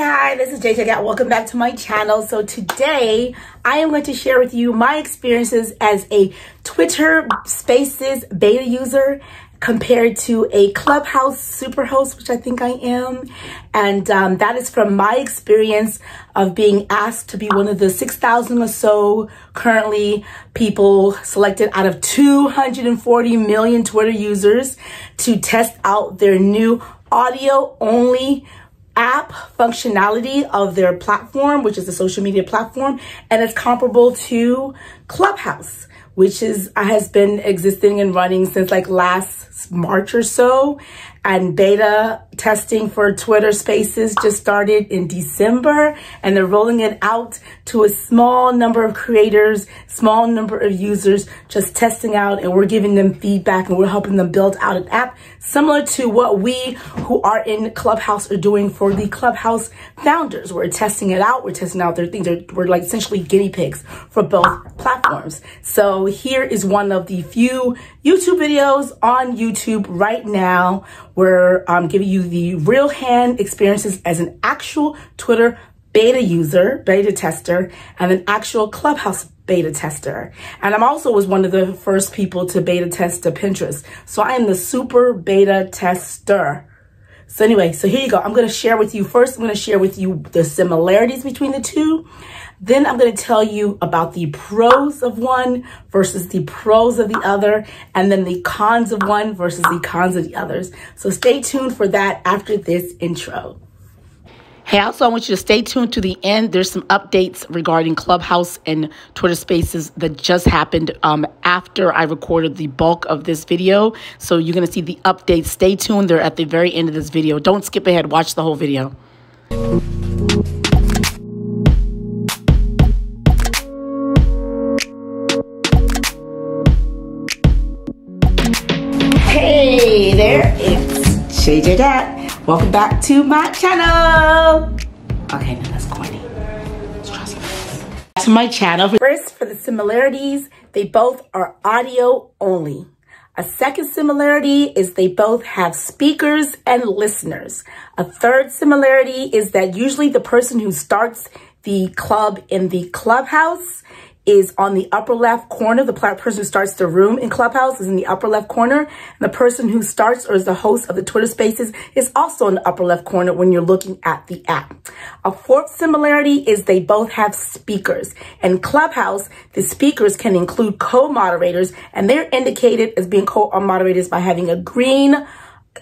Hi, this is JJ Ghatt. Welcome back to my channel. So today I am going to share with you my experiences as a Twitter Spaces beta user compared to a Clubhouse Superhost, which I think I am. And um, that is from my experience of being asked to be one of the 6,000 or so currently people selected out of 240 million Twitter users to test out their new audio only app functionality of their platform, which is a social media platform, and it's comparable to Clubhouse, which is has been existing and running since like last March or so and beta testing for Twitter Spaces just started in December and they're rolling it out to a small number of creators, small number of users just testing out and we're giving them feedback and we're helping them build out an app similar to what we who are in Clubhouse are doing for the Clubhouse founders. We're testing it out. We're testing out their things. We're like essentially guinea pigs for both platforms. So here is one of the few YouTube videos on YouTube right now where I'm giving you the real hand experiences as an actual Twitter beta user, beta tester, and an actual Clubhouse beta tester. And I'm also was one of the first people to beta test to Pinterest. So I am the super beta tester. So anyway, so here you go. I'm going to share with you first. I'm going to share with you the similarities between the two. Then I'm going to tell you about the pros of one versus the pros of the other, and then the cons of one versus the cons of the others. So stay tuned for that after this intro. Hey, also, I want you to stay tuned to the end. There's some updates regarding Clubhouse and Twitter Spaces that just happened um, after I recorded the bulk of this video. So you're going to see the updates. Stay tuned. They're at the very end of this video. Don't skip ahead. Watch the whole video. JJ Ghatt. Welcome back to my channel. Okay, now that's corny. To my channel. First, for the similarities, they both are audio only. A second similarity is they both have speakers and listeners. A third similarity is that usually the person who starts the club in the clubhouse is on the upper left corner. The person who starts the room in Clubhouse is in the upper left corner. And the person who starts or is the host of the Twitter Spaces is also in the upper left corner when you're looking at the app. A fourth similarity is they both have speakers. In Clubhouse, the speakers can include co-moderators and they're indicated as being co-moderators by having a green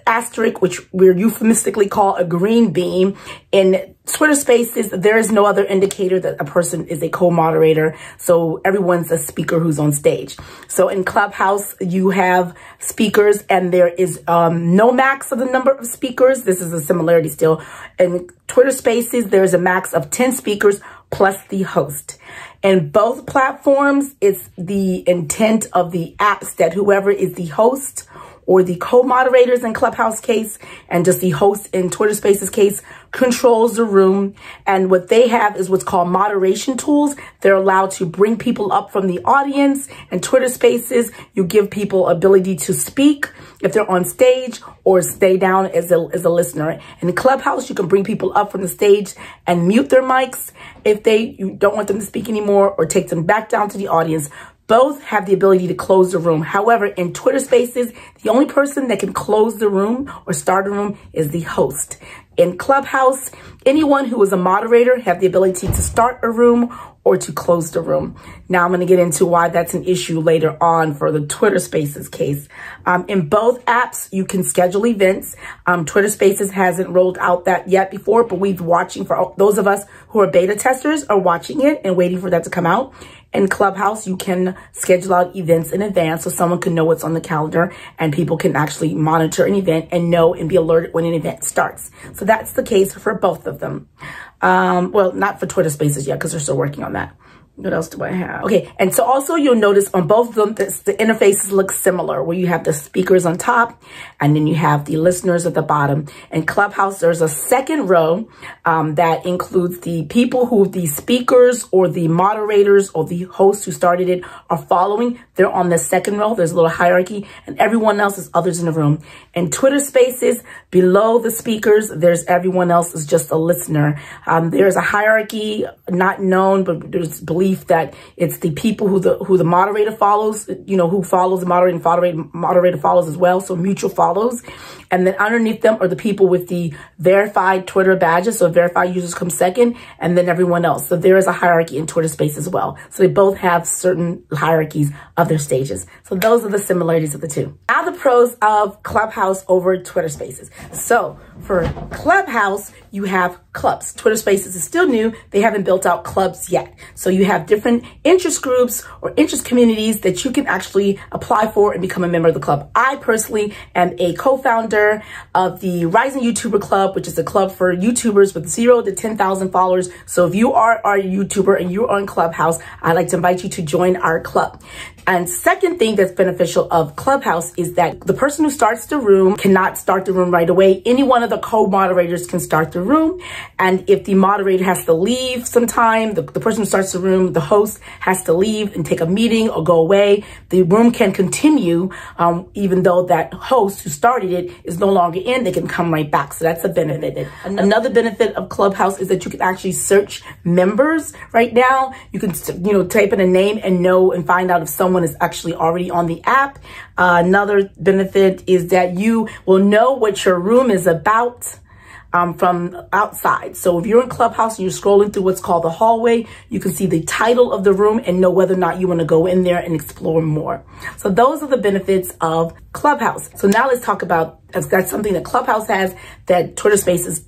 asterisk, which we're euphemistically call a green beam. In Twitter Spaces, there is no other indicator that a person is a co-moderator. So everyone's a speaker who's on stage. So in Clubhouse, you have speakers and there is um, no max of the number of speakers. This is a similarity still. In Twitter Spaces, there's a max of 10 speakers plus the host. In both platforms, it's the intent of the apps that whoever is the host or the co-moderators in Clubhouse case and just the host in Twitter Spaces case controls the room. And what they have is what's called moderation tools. They're allowed to bring people up from the audience and Twitter Spaces. You give people ability to speak if they're on stage or stay down as a, as a listener. In Clubhouse, you can bring people up from the stage and mute their mics if they you don't want them to speak anymore or take them back down to the audience. Both have the ability to close the room. However, in Twitter Spaces, the only person that can close the room or start a room is the host. In Clubhouse, anyone who is a moderator have the ability to start a room or to close the room. Now I'm going to get into why that's an issue later on for the Twitter Spaces case. Um, in both apps, you can schedule events. Um, Twitter Spaces hasn't rolled out that yet before, but we've watching for those of us who are beta testers are watching it and waiting for that to come out. In Clubhouse, you can schedule out events in advance so someone can know what's on the calendar and people can actually monitor an event and know and be alerted when an event starts. So that's the case for both of them. Um, well, not for Twitter Spaces yet because they're still working on that. What else do I have? Okay, and so also you'll notice on both of them, this, the interfaces look similar, where you have the speakers on top, and then you have the listeners at the bottom. In Clubhouse, there's a second row um, that includes the people who the speakers or the moderators or the hosts who started it are following. They're on the second row. There's a little hierarchy, and everyone else is others in the room. In Twitter Spaces, below the speakers, there's everyone else is just a listener. Um, there's a hierarchy, not known, but there's belief belief that it's the people who the who the moderator follows, you know, who follows the moderator and moderator, moderator follows as well. So mutual follows. And then underneath them are the people with the verified Twitter badges. So verified users come second and then everyone else. So there is a hierarchy in Twitter space as well. So they both have certain hierarchies of their stages. So those are the similarities of the two. Now the pros of Clubhouse over Twitter spaces. So for Clubhouse, you have clubs. Twitter Spaces is still new. They haven't built out clubs yet. So you have different interest groups or interest communities that you can actually apply for and become a member of the club. I personally am a co-founder of the Rising YouTuber Club, which is a club for YouTubers with zero to 10,000 followers. So if you are a YouTuber and you're on Clubhouse, I'd like to invite you to join our club. And second thing that's beneficial of Clubhouse is that the person who starts the room cannot start the room right away. Any one of the co-moderators can start the room. And if the moderator has to leave sometime, the, the person who starts the room, the host has to leave and take a meeting or go away, the room can continue um, even though that host who started it is no longer in, they can come right back. So that's a benefit. Another benefit of Clubhouse is that you can actually search members right now. You can, you know, type in a name and know and find out if someone someone is actually already on the app. Uh, another benefit is that you will know what your room is about um, from outside. So if you're in Clubhouse and you're scrolling through what's called the hallway, you can see the title of the room and know whether or not you want to go in there and explore more. So those are the benefits of Clubhouse. So now let's talk about, that's something that Clubhouse has that Twitter Spaces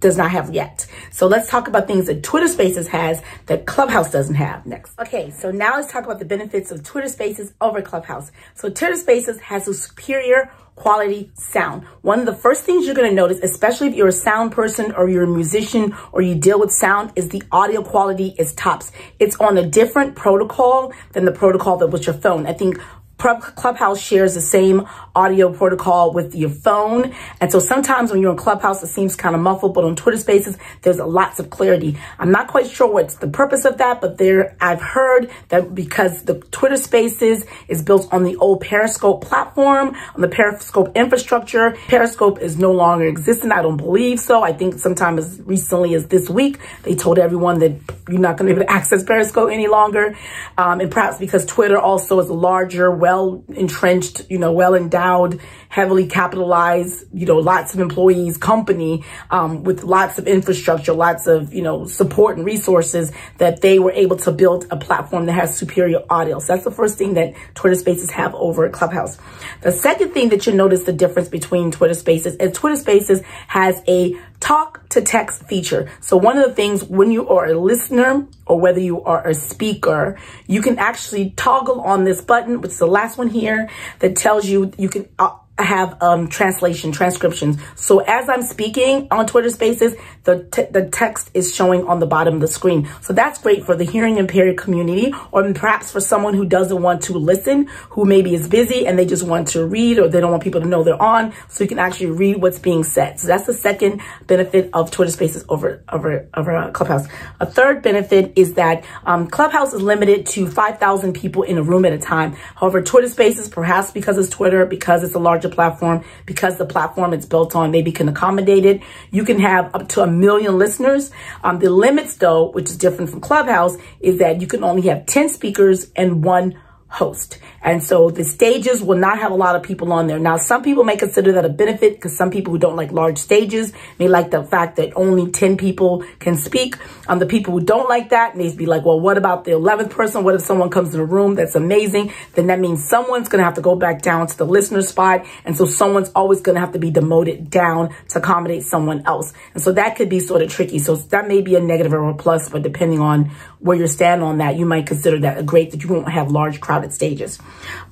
does not have yet. So let's talk about things that Twitter Spaces has that Clubhouse doesn't have next. Okay, so now let's talk about the benefits of Twitter Spaces over Clubhouse. So Twitter Spaces has a superior quality sound. One of the first things you're going to notice, especially if you're a sound person or you're a musician or you deal with sound, is the audio quality is tops. It's on a different protocol than the protocol that was your phone. I think Clubhouse shares the same audio protocol with your phone. And so sometimes when you're in Clubhouse, it seems kind of muffled, but on Twitter Spaces, there's a lots of clarity. I'm not quite sure what's the purpose of that, but there, I've heard that because the Twitter Spaces is built on the old Periscope platform, on the Periscope infrastructure, Periscope is no longer existing. I don't believe so. I think sometime as recently as this week, they told everyone that you're not going to be able to access Periscope any longer. Um, and perhaps because Twitter also is a larger, well entrenched, you know, well endowed, heavily capitalized, you know, lots of employees company um, with lots of infrastructure, lots of, you know, support and resources that they were able to build a platform that has superior audio. So that's the first thing that Twitter Spaces have over Clubhouse. The second thing that you notice the difference between Twitter Spaces is Twitter Spaces has a talk to text feature. So one of the things when you are a listener or whether you are a speaker, you can actually toggle on this button, which is the last one here that tells you you can uh, uh, have um, translation, transcriptions. So as I'm speaking on Twitter Spaces, the, the text is showing on the bottom of the screen. So that's great for the hearing impaired community or perhaps for someone who doesn't want to listen, who maybe is busy and they just want to read or they don't want people to know they're on. So you can actually read what's being said. So that's the second benefit of Twitter Spaces over, over, over uh, Clubhouse. A third benefit is that um, Clubhouse is limited to 5,000 people in a room at a time. However, Twitter Spaces, perhaps because it's Twitter, because it's a larger platform because the platform it's built on maybe can accommodate it. You can have up to a million listeners. Um, the limits though, which is different from Clubhouse, is that you can only have 10 speakers and one host. And so the stages will not have a lot of people on there. Now, some people may consider that a benefit because some people who don't like large stages may like the fact that only 10 people can speak. Um, the people who don't like that may be like, well, what about the 11th person? What if someone comes in the room that's amazing? Then that means someone's going to have to go back down to the listener spot. And so someone's always going to have to be demoted down to accommodate someone else. And so that could be sort of tricky. So that may be a negative or a plus, but depending on where you stand on that, you might consider that a great that you won't have large crowded stages.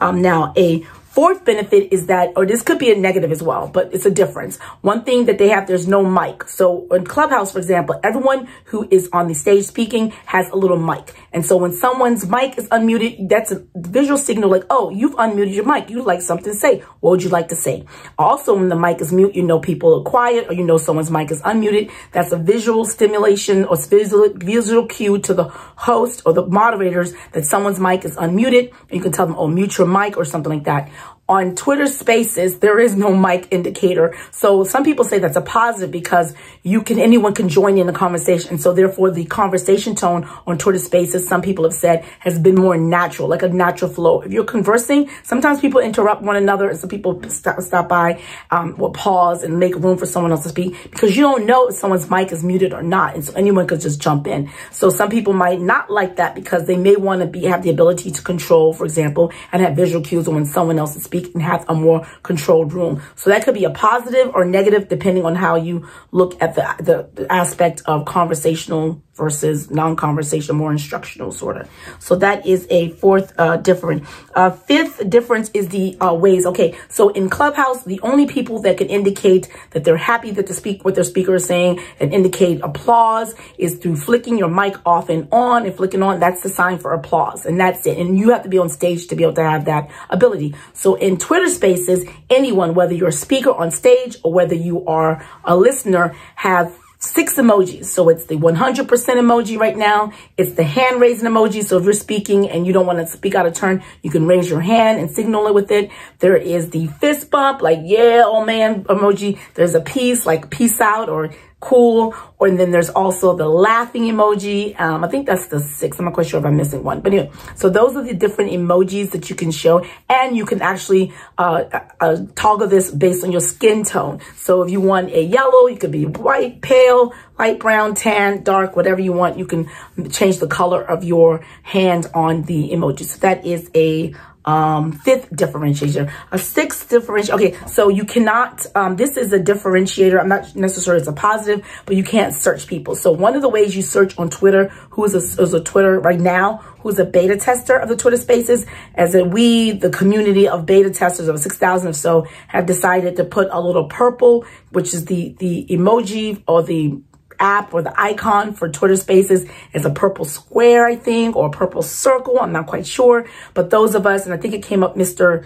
Um, now, a Fourth benefit is that, or this could be a negative as well, but it's a difference. One thing that they have, there's no mic. So in Clubhouse, for example, everyone who is on the stage speaking has a little mic. And so when someone's mic is unmuted, that's a visual signal like, oh, you've unmuted your mic. You'd like something to say. What would you like to say? Also, when the mic is mute, you know people are quiet or you know someone's mic is unmuted. That's a visual stimulation or visual, visual cue to the host or the moderators that someone's mic is unmuted. And you can tell them, oh, mute your mic or something like that on Twitter spaces, there is no mic indicator. So some people say that's a positive because you can, anyone can join in the conversation. So therefore the conversation tone on Twitter spaces, some people have said has been more natural, like a natural flow. If you're conversing, sometimes people interrupt one another and some people stop, stop by, um, will pause and make room for someone else to speak because you don't know if someone's mic is muted or not. And so anyone could just jump in. So some people might not like that because they may want to be, have the ability to control, for example, and have visual cues when someone else is speaking speak and have a more controlled room. So that could be a positive or negative depending on how you look at the, the, the aspect of conversational versus non-conversational, more instructional sort of. So that is a fourth uh, difference. Uh, fifth difference is the uh, ways. Okay, so in Clubhouse, the only people that can indicate that they're happy that the speak what their speaker is saying and indicate applause is through flicking your mic off and on and flicking on. That's the sign for applause, and that's it. And you have to be on stage to be able to have that ability. So in Twitter Spaces, anyone, whether you're a speaker on stage or whether you are a listener, have six emojis. So it's the 100% emoji right now. It's the hand raising emoji. So if you're speaking and you don't want to speak out of turn, you can raise your hand and signal it with it. There is the fist bump, like, yeah, oh man, emoji. There's a peace, like peace out or cool. Or then there's also the laughing emoji. Um, I think that's the six. I'm not quite sure if I'm missing one. But anyway, so those are the different emojis that you can show. And you can actually uh, uh, toggle this based on your skin tone. So if you want a yellow, you could be white, pale, light brown, tan, dark, whatever you want. You can change the color of your hand on the emoji. So that is a um, fifth differentiator. A sixth differentiator. Okay, so you cannot, um, this is a differentiator. I'm not necessarily it's a positive, but you can't search people. So one of the ways you search on Twitter, who is a, is a Twitter right now, who's a beta tester of the Twitter spaces, as a we, the community of beta testers of 6,000 or so, have decided to put a little purple, which is the, the emoji or the app or the icon for Twitter Spaces is a purple square, I think, or a purple circle. I'm not quite sure. But those of us, and I think it came up, Mr.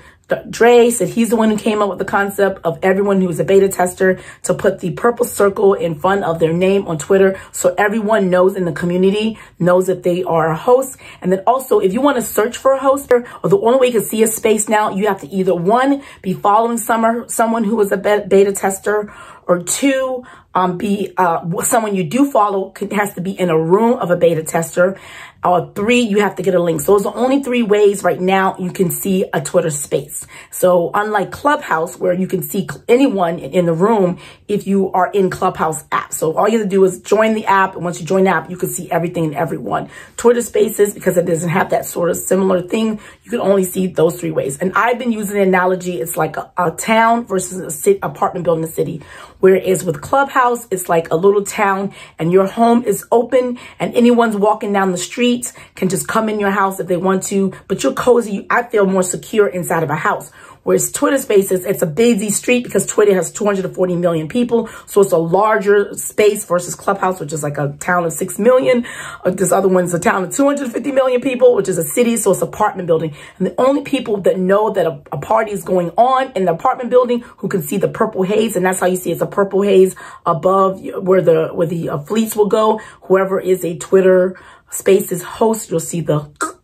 Dre said he's the one who came up with the concept of everyone who's a beta tester to put the purple circle in front of their name on Twitter. So everyone knows in the community knows that they are a host. And then also, if you want to search for a host, or the only way you can see a space now, you have to either one, be following summer, someone who is a beta tester or two, um, be uh, someone you do follow has to be in a room of a beta tester. Or three, you have to get a link. So those are only three ways right now you can see a Twitter space. So unlike Clubhouse, where you can see anyone in the room if you are in Clubhouse app. So all you have to do is join the app. And once you join the app, you can see everything and everyone. Twitter spaces, because it doesn't have that sort of similar thing, you can only see those three ways. And I've been using the analogy, it's like a, a town versus a city, apartment building in the city. Whereas with Clubhouse, it's like a little town and your home is open and anyone's walking down the streets can just come in your house if they want to, but you're cozy. I feel more secure inside of a house. Whereas Twitter Spaces, it's a busy street because Twitter has 240 million people. So it's a larger space versus Clubhouse, which is like a town of 6 million. Uh, this other one's a town of 250 million people, which is a city. So it's apartment building. And the only people that know that a, a party is going on in the apartment building who can see the purple haze. And that's how you see it's a purple haze above where the, where the uh, fleets will go. Whoever is a Twitter Spaces host, you'll see the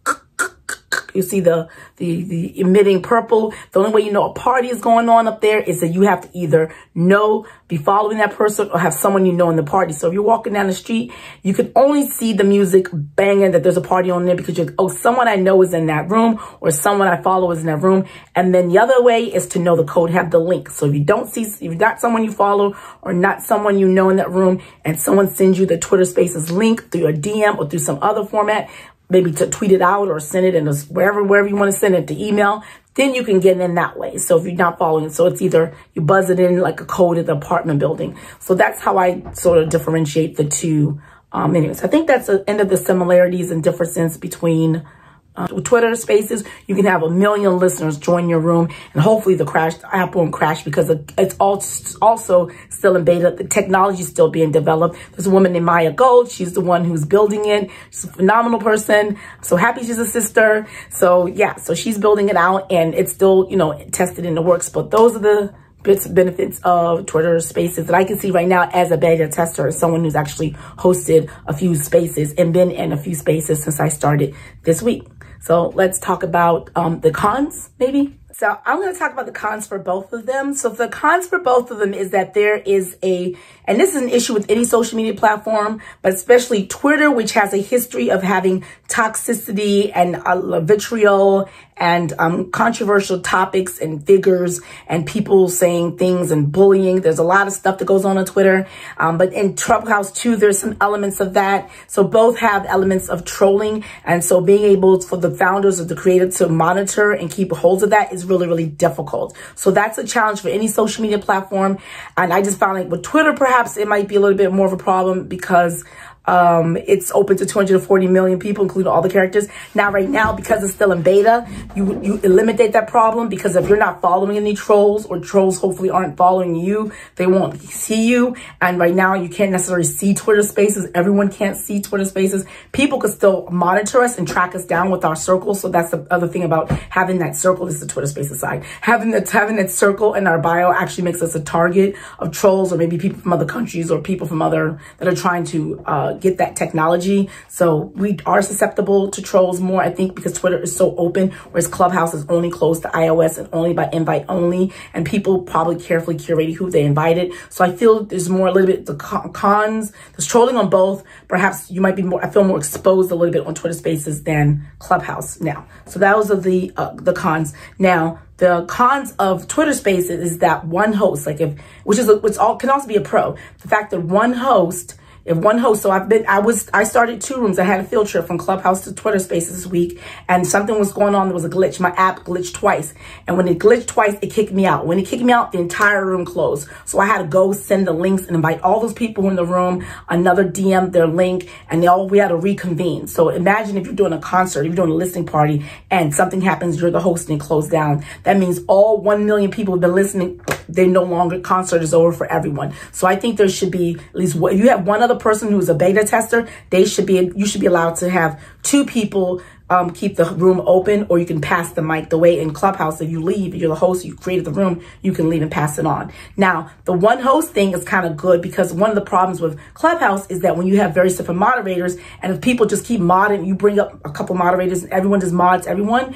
you see the, the, the emitting purple. The only way you know a party is going on up there is that you have to either know, be following that person or have someone you know in the party. So if you're walking down the street, you can only see the music banging that there's a party on there because you're, oh, someone I know is in that room or someone I follow is in that room. And then the other way is to know the code, have the link. So if you don't see, if you're not someone you follow or not someone you know in that room and someone sends you the Twitter Spaces link through a DM or through some other format, maybe to tweet it out or send it in a, wherever, wherever you want to send it to email, then you can get in that way. So if you're not following, so it's either you buzz it in like a code at the apartment building. So that's how I sort of differentiate the two. Um, anyways, I think that's the end of the similarities and differences between uh, Twitter spaces, you can have a million listeners join your room and hopefully the crash, the app won't crash because it's all also still in beta. The technology is still being developed. There's a woman named Maya Gold. She's the one who's building it. She's a phenomenal person. I'm so happy she's a sister. So yeah, so she's building it out and it's still, you know, tested in the works. But those are the bits benefits of Twitter spaces that I can see right now as a beta tester, someone who's actually hosted a few spaces and been in a few spaces since I started this week. So let's talk about um, the cons, maybe. So I'm going to talk about the cons for both of them. So the cons for both of them is that there is a, and this is an issue with any social media platform, but especially Twitter, which has a history of having toxicity and uh, vitriol and um, controversial topics and figures and people saying things and bullying. There's a lot of stuff that goes on on Twitter. Um, but in House too, there's some elements of that. So both have elements of trolling. And so being able for the founders of the creative to monitor and keep a hold of that really, really difficult. So that's a challenge for any social media platform. And I just found like with Twitter, perhaps it might be a little bit more of a problem because um, it's open to 240 million people, including all the characters. Now, right now, because it's still in beta, you, you eliminate that problem because if you're not following any trolls or trolls hopefully aren't following you, they won't see you. And right now, you can't necessarily see Twitter spaces. Everyone can't see Twitter spaces. People can still monitor us and track us down with our circle. So that's the other thing about having that circle. This is the Twitter spaces side. Having that, having that circle in our bio actually makes us a target of trolls or maybe people from other countries or people from other that are trying to, uh, get that technology. So we are susceptible to trolls more, I think, because Twitter is so open, whereas Clubhouse is only closed to iOS and only by invite only. And people probably carefully curated who they invited. So I feel there's more a little bit the cons. There's trolling on both. Perhaps you might be more, I feel more exposed a little bit on Twitter spaces than Clubhouse now. So that was the, uh, the cons. Now, the cons of Twitter Spaces is that one host, like if, which is, which all can also be a pro. The fact that one host if one host, so I've been, I was, I started two rooms. I had a field trip from Clubhouse to Twitter Spaces this week, and something was going on. There was a glitch. My app glitched twice, and when it glitched twice, it kicked me out. When it kicked me out, the entire room closed. So I had to go send the links and invite all those people in the room, another DM their link, and they all we had to reconvene. So imagine if you're doing a concert, you're doing a listening party, and something happens, you're the host and it closed down. That means all one million people have been listening. They no longer concert is over for everyone. So I think there should be at least what you have one other person who's a beta tester, they should be, you should be allowed to have two people um, keep the room open or you can pass the mic the way in Clubhouse. If you leave, you're the host, you created the room, you can leave and pass it on. Now, the one host thing is kind of good because one of the problems with Clubhouse is that when you have various different moderators and if people just keep modding, you bring up a couple moderators and everyone just mods everyone,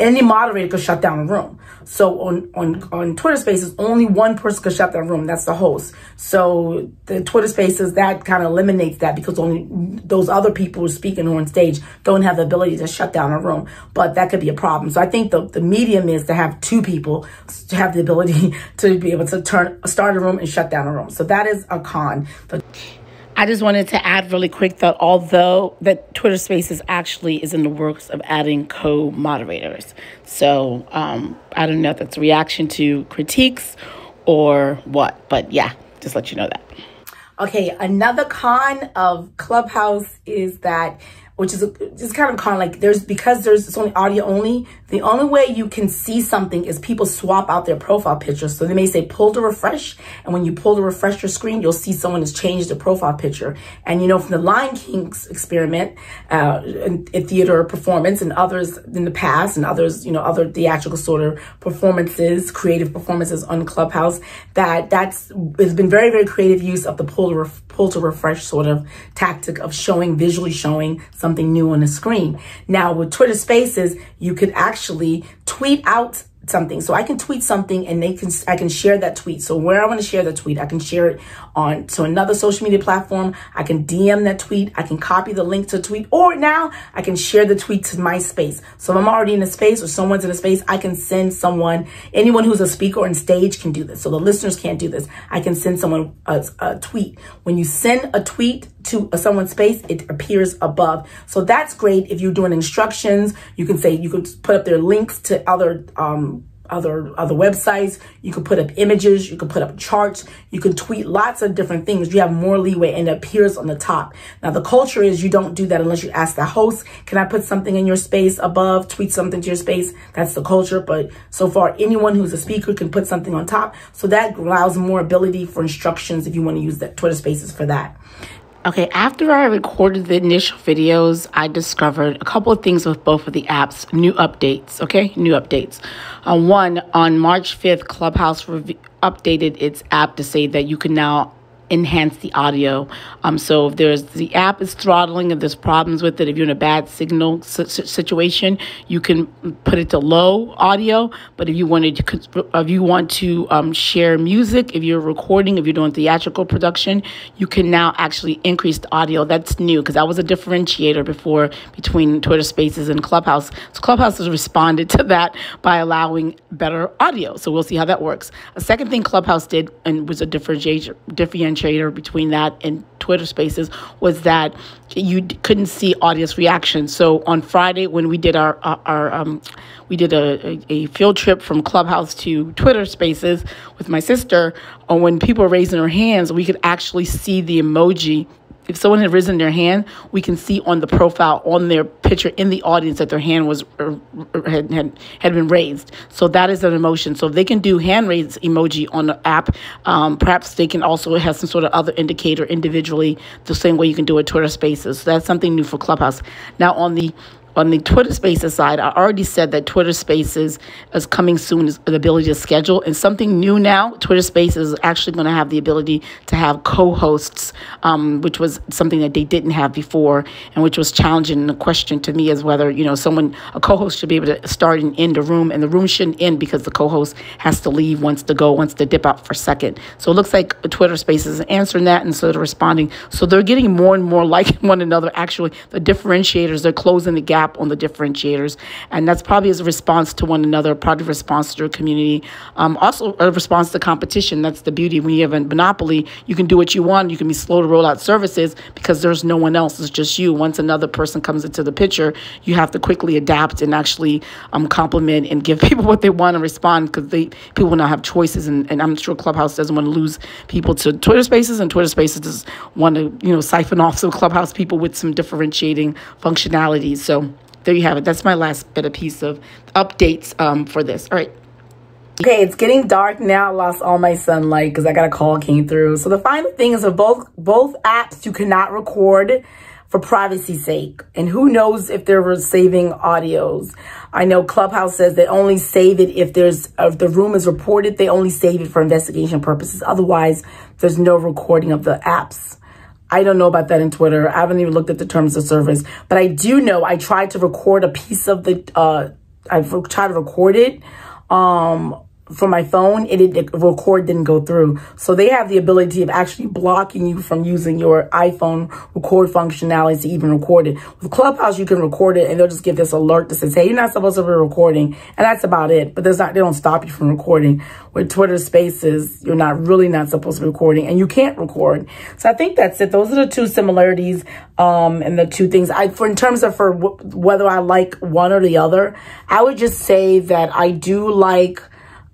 any moderator could shut down a room. So on, on, on Twitter Spaces, only one person could shut down a room. That's the host. So the Twitter Spaces, that kind of eliminates that because only those other people who are speaking on stage don't have the ability to shut down a room. But that could be a problem. So I think the, the medium is to have two people to have the ability to be able to turn, start a room and shut down a room. So that is a con. I just wanted to add really quick that although that Twitter Spaces actually is in the works of adding co-moderators. So um, I don't know if that's a reaction to critiques or what, but yeah, just let you know that. Okay, another con of Clubhouse is that which is just kind of kind of like there's because there's it's only audio only. The only way you can see something is people swap out their profile picture. So they may say pull to refresh, and when you pull to refresh your screen, you'll see someone has changed the profile picture. And you know from the Lion King's experiment, uh, in, in theater performance, and others in the past, and others you know other theatrical sort of performances, creative performances on Clubhouse, that that's it's been very very creative use of the pull to pull to refresh sort of tactic of showing visually showing something new on the screen. Now with Twitter Spaces, you could actually tweet out something. So I can tweet something and they can, I can share that tweet. So where I want to share the tweet, I can share it on to another social media platform. I can DM that tweet. I can copy the link to tweet or now I can share the tweet to my space. So if I'm already in a space or someone's in a space, I can send someone, anyone who's a speaker on stage can do this. So the listeners can't do this. I can send someone a, a tweet. When you send a tweet to someone's space, it appears above. So that's great. If you're doing instructions, you can say, you can put up their links to other, um, other other websites. You can put up images, you can put up charts, you can tweet lots of different things. You have more leeway and it appears on the top. Now the culture is you don't do that unless you ask the host, can I put something in your space above, tweet something to your space? That's the culture. But so far, anyone who's a speaker can put something on top. So that allows more ability for instructions if you want to use that Twitter spaces for that. Okay, after I recorded the initial videos, I discovered a couple of things with both of the apps, new updates, okay? New updates. Uh, one, on March 5th, Clubhouse updated its app to say that you can now enhance the audio. Um, so if there's the app is throttling, if there's problems with it, if you're in a bad signal situation, you can put it to low audio. But if you wanted to, if you want to um, share music, if you're recording, if you're doing theatrical production, you can now actually increase the audio. That's new because that was a differentiator before between Twitter Spaces and Clubhouse. So Clubhouse has responded to that by allowing better audio. So we'll see how that works. A second thing Clubhouse did and was a differentiator, differentiator differentiator between that and Twitter Spaces was that you couldn't see audience reaction. So on Friday when we did our our, our um, we did a, a field trip from Clubhouse to Twitter Spaces with my sister, and when people were raising their hands, we could actually see the emoji if someone had risen their hand, we can see on the profile on their picture in the audience that their hand was er, er, had, had, had been raised. So that is an emotion. So if they can do hand raise emoji on the app, um, perhaps they can also have some sort of other indicator individually, the same way you can do it Twitter Spaces. So that's something new for Clubhouse. Now on the on the Twitter Spaces side, I already said that Twitter Spaces is coming soon, is the ability to schedule. And something new now, Twitter Spaces is actually going to have the ability to have co-hosts, um, which was something that they didn't have before, and which was challenging. The question to me is whether you know someone, a co-host, should be able to start and end a room, and the room shouldn't end because the co-host has to leave, wants to go, wants to dip out for a second. So it looks like Twitter Spaces is answering that and sort of responding. So they're getting more and more like one another. Actually, the differentiators, they're closing the gap gap on the differentiators. And that's probably as a response to one another, probably a response to your community. Um, also, a response to competition. That's the beauty. When you have a monopoly, you can do what you want. You can be slow to roll out services because there's no one else. It's just you. Once another person comes into the picture, you have to quickly adapt and actually um, compliment and give people what they want and respond because they people will not have choices. And, and I'm sure Clubhouse doesn't want to lose people to Twitter Spaces, and Twitter Spaces just want to you know siphon off some Clubhouse people with some differentiating functionalities. So there you have it. That's my last bit of piece of updates um, for this. All right. Okay, it's getting dark now. I lost all my sunlight because I got a call came through. So the final thing is of both both apps, you cannot record for privacy's sake. And who knows if they're saving audios. I know Clubhouse says they only save it if there's if the room is reported, they only save it for investigation purposes. Otherwise, there's no recording of the apps. I don't know about that in Twitter. I haven't even looked at the terms of service, but I do know I tried to record a piece of the, uh, I've tried to record it, um, from my phone, it, it, record didn't go through. So they have the ability of actually blocking you from using your iPhone record functionality to even record it. With Clubhouse, you can record it and they'll just give this alert that says, hey, you're not supposed to be recording. And that's about it. But there's not, they don't stop you from recording. With Twitter Spaces, you're not really not supposed to be recording and you can't record. So I think that's it. Those are the two similarities, um, and the two things I, for in terms of for whether I like one or the other, I would just say that I do like,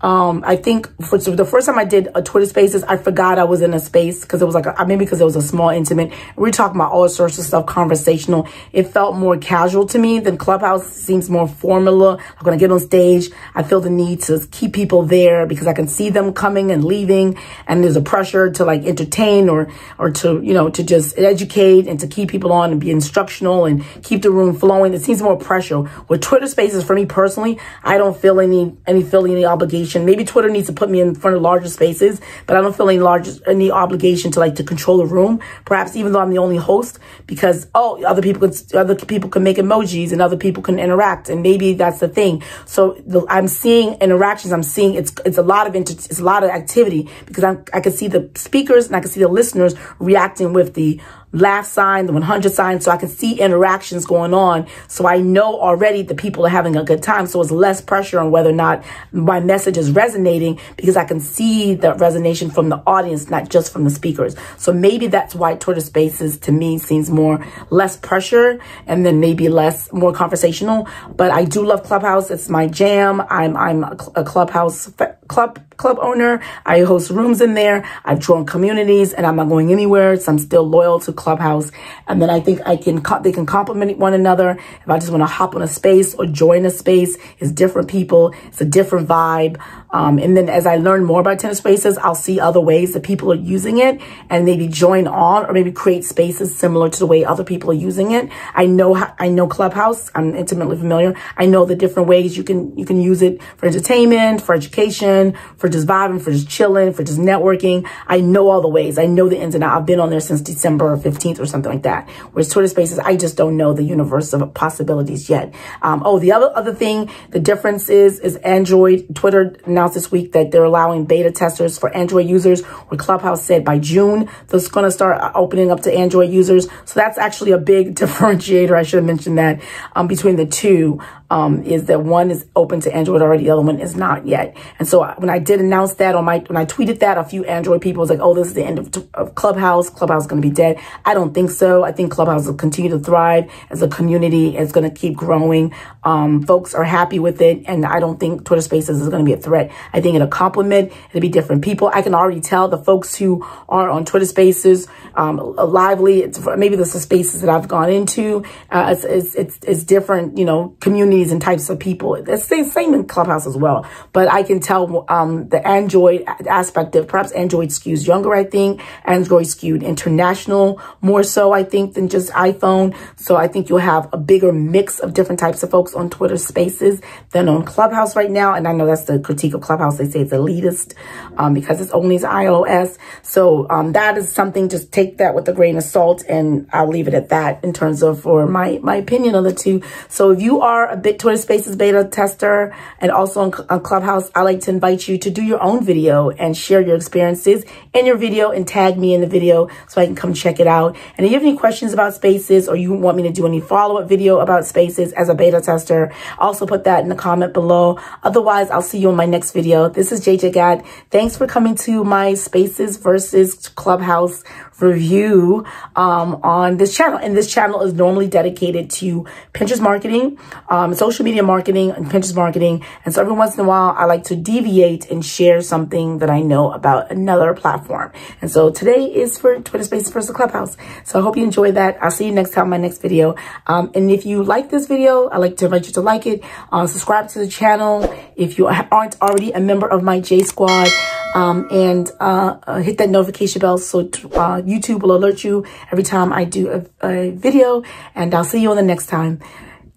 um, I think for the first time I did a Twitter Spaces, I forgot I was in a space because it was like a, maybe because it was a small intimate. We were talking about all sorts of stuff, conversational. It felt more casual to me than Clubhouse seems more formula. I'm gonna get on stage. I feel the need to keep people there because I can see them coming and leaving, and there's a pressure to like entertain or or to you know to just educate and to keep people on and be instructional and keep the room flowing. It seems more pressure. With Twitter Spaces, for me personally, I don't feel any any feeling any obligation obligation. Maybe Twitter needs to put me in front of larger spaces, but I don't feel any large any obligation to like to control the room. Perhaps even though I'm the only host, because oh, other people can other people can make emojis and other people can interact, and maybe that's the thing. So the, I'm seeing interactions. I'm seeing it's it's a lot of inter, it's a lot of activity because I'm, I can see the speakers and I can see the listeners reacting with the laugh sign, the 100 sign, so I can see interactions going on. So I know already the people are having a good time. So it's less pressure on whether or not my message is resonating because I can see the resonation from the audience, not just from the speakers. So maybe that's why Twitter Spaces to me seems more less pressure and then maybe less more conversational. But I do love Clubhouse. It's my jam. I'm I'm a Clubhouse club club owner. I host rooms in there. I've drawn communities and I'm not going anywhere. So I'm still loyal to Clubhouse. And then I think I can, they can complement one another. If I just want to hop on a space or join a space, it's different people. It's a different vibe. Um, and then as I learn more about Twitter spaces, I'll see other ways that people are using it and maybe join on or maybe create spaces similar to the way other people are using it. I know, I know Clubhouse. I'm intimately familiar. I know the different ways you can, you can use it for entertainment, for education, for just vibing, for just chilling, for just networking. I know all the ways. I know the ins and outs. I've been on there since December 15th or something like that. Whereas Twitter spaces, I just don't know the universe of possibilities yet. Um, oh, the other, other thing, the difference is, is Android, Twitter, announced this week that they're allowing beta testers for Android users, where Clubhouse said by June, they're going to start opening up to Android users. So that's actually a big differentiator. I should have mentioned that um, between the two um, is that one is open to Android already, the other one is not yet. And so when I did announce that on my, when I tweeted that, a few Android people was like, oh, this is the end of, of Clubhouse. Clubhouse is going to be dead. I don't think so. I think Clubhouse will continue to thrive as a community. It's going to keep growing. Um, folks are happy with it. And I don't think Twitter Spaces is going to be a threat. I think it'll complement. It'll be different people. I can already tell the folks who are on Twitter Spaces, um, lively. It's maybe the spaces that I've gone into. Uh, it's, it's, it's, it's different, you know, community and types of people. It's the same in Clubhouse as well. But I can tell um, the Android aspect of perhaps Android skews younger, I think. Android skewed international more so, I think, than just iPhone. So I think you'll have a bigger mix of different types of folks on Twitter spaces than on Clubhouse right now. And I know that's the critique of Clubhouse. They say it's elitist um, because it's only iOS. So um, that is something, just take that with a grain of salt and I'll leave it at that in terms of for my, my opinion on the two. So if you are a bit Twitter Spaces beta tester and also on, on Clubhouse, I like to invite you to do your own video and share your experiences in your video and tag me in the video so I can come check it out. And if you have any questions about Spaces or you want me to do any follow-up video about Spaces as a beta tester, also put that in the comment below. Otherwise, I'll see you in my next video. This is JJ Ghatt. Thanks for coming to my Spaces versus Clubhouse review um, on this channel. And this channel is normally dedicated to Pinterest marketing, um, social media marketing, and Pinterest marketing. And so every once in a while, I like to deviate and share something that I know about another platform. And so today is for Twitter Spaces versus Clubhouse. So I hope you enjoyed that. I'll see you next time my next video. Um, and if you like this video, I'd like to invite you to like it, uh, subscribe to the channel. If you aren't already a member of my J Squad, um, and uh, hit that notification bell so uh, YouTube will alert you every time I do a, a video. And I'll see you on the next time.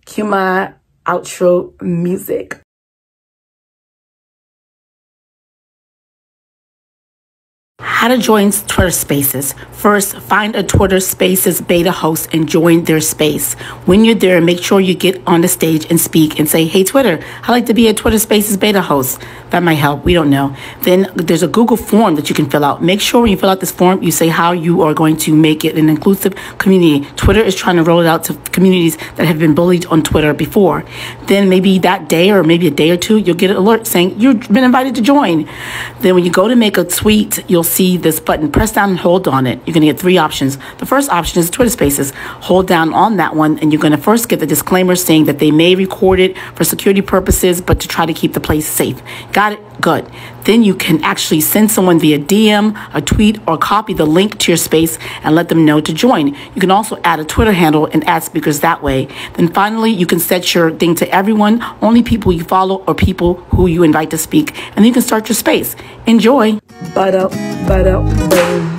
Cue my outro music. How to join Twitter Spaces. First, find a Twitter Spaces beta host and join their space. When you're there, make sure you get on the stage and speak and say, Hey, Twitter, I'd like to be a Twitter Spaces beta host. That might help. We don't know. Then there's a Google form that you can fill out. Make sure when you fill out this form, you say how you are going to make it an inclusive community. Twitter is trying to roll it out to communities that have been bullied on Twitter before. Then maybe that day or maybe a day or two, you'll get an alert saying you've been invited to join. Then when you go to make a tweet, you'll see this button. Press down and hold on it. You're going to get three options. The first option is Twitter Spaces. Hold down on that one, and you're going to first get the disclaimer saying that they may record it for security purposes, but to try to keep the place safe. Got it? Good. Then you can actually send someone via DM, a tweet, or copy the link to your space and let them know to join. You can also add a Twitter handle and add speakers that way. Then finally, you can set your thing to everyone, only people you follow or people who you invite to speak, and then you can start your space. Enjoy. But up, but up, boom.